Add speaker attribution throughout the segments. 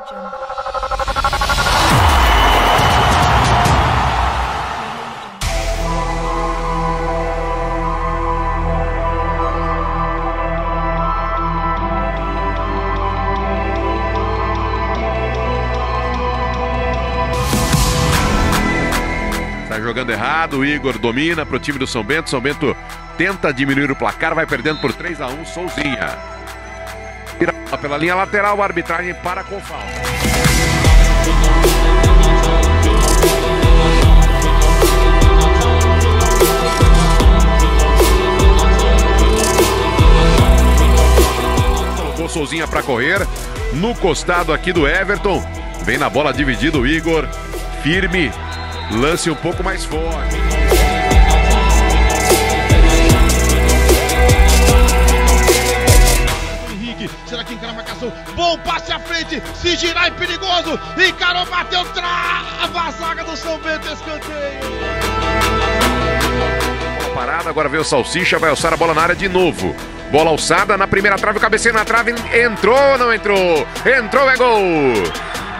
Speaker 1: Tá jogando errado, o Igor domina pro time do São Bento. São Bento tenta diminuir o placar, vai perdendo por 3 a 1 Souzinha. Pela linha lateral, a arbitragem para com falta. Souzinha para correr no costado aqui do Everton. Vem na bola dividida o Igor. Firme, lance um pouco mais forte.
Speaker 2: Será que encara a marcação? Bom passe à frente, se girar é perigoso. Encarou, bateu, trava a zaga do São Bento, escanteio.
Speaker 1: Parada, agora vem o Salsicha, vai alçar a bola na área de novo. Bola alçada na primeira trave, o cabeceio na trave, entrou, não entrou? Entrou, é gol!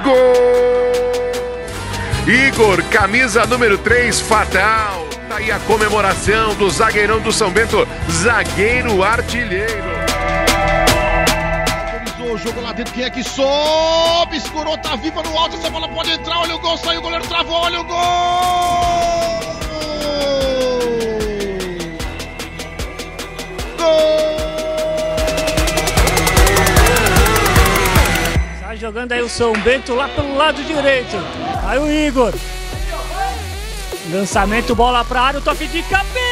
Speaker 1: Gol! Igor, camisa número 3, fatal. Tá aí a comemoração do zagueirão do São Bento, zagueiro artilheiro.
Speaker 2: Autorizou, jogou lá dentro, quem é que sobe? Escorou, tá viva no alto, essa bola pode entrar, olha o gol, saiu, o goleiro travou, olha o gol!
Speaker 3: Sai jogando aí o São Bento lá pelo lado direito. Aí o Igor. Lançamento, bola pra área, o toque de cabeça.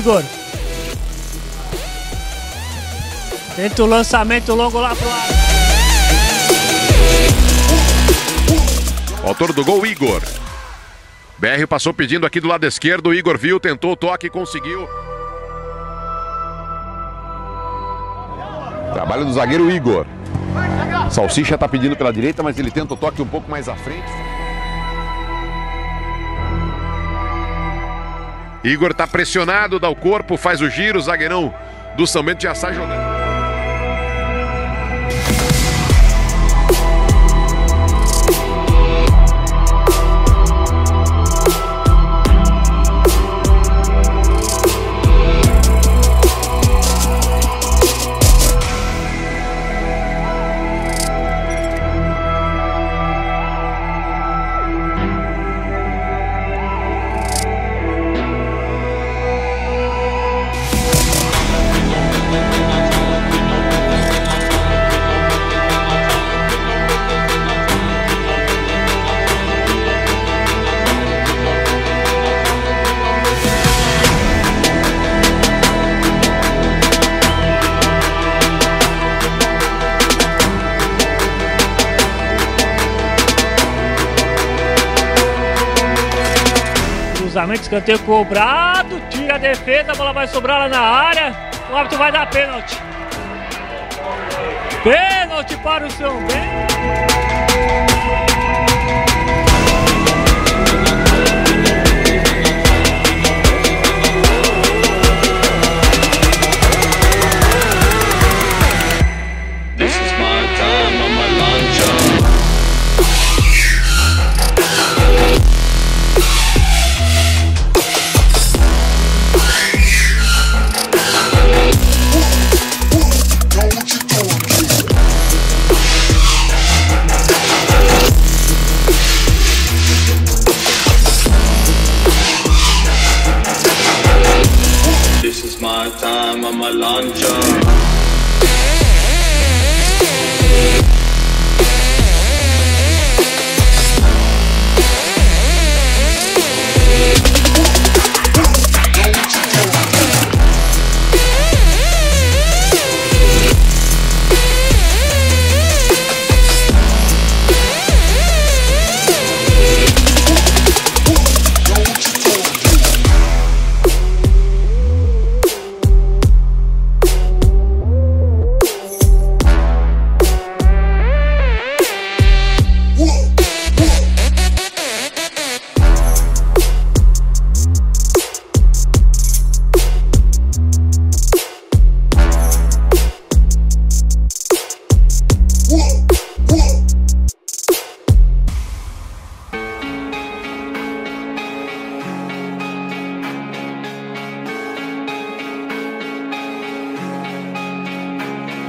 Speaker 3: Igor. Tenta o lançamento longo lá pro lado.
Speaker 1: Autor do gol, Igor. BR passou pedindo aqui do lado esquerdo, Igor viu, tentou o toque, conseguiu. Trabalho do zagueiro Igor. Salsicha tá pedindo pela direita, mas ele tenta o toque um pouco mais à frente. Igor tá pressionado, dá o corpo, faz o giro, o zagueirão do São Bento já sai jogando.
Speaker 3: Cruzamento, escanteio cobrado, tira a defesa, a bola vai sobrar lá na área. O árbitro vai dar pênalti. Pênalti para o São Bento.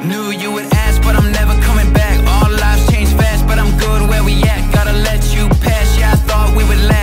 Speaker 4: Knew you would ask, but I'm never coming back. All lives change fast, but I'm good where we at. Gotta let you pass. Yeah, I thought we would last.